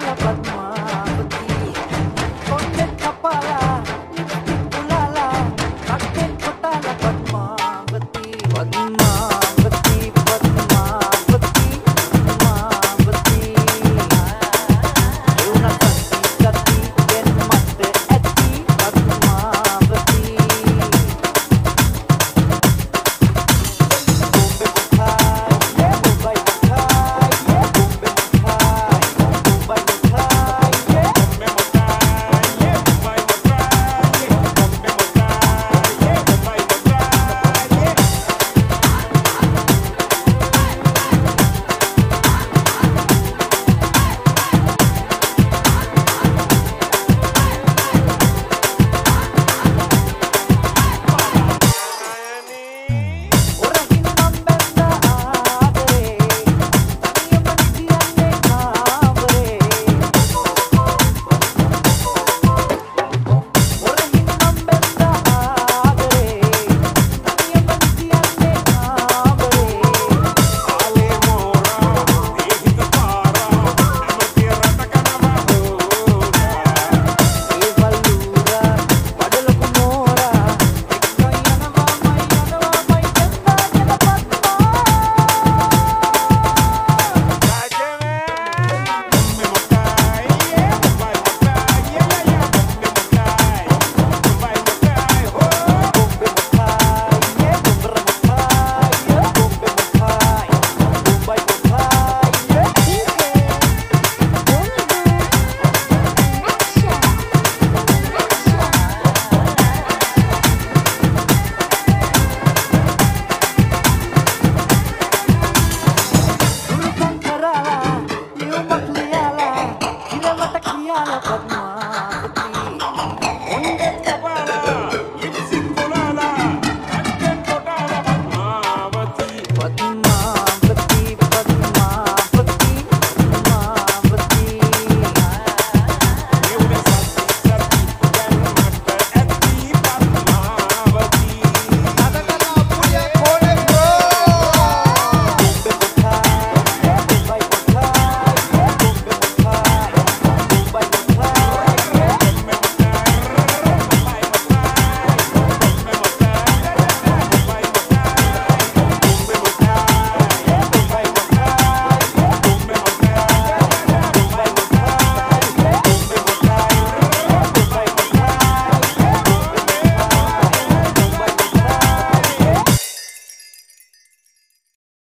la pata.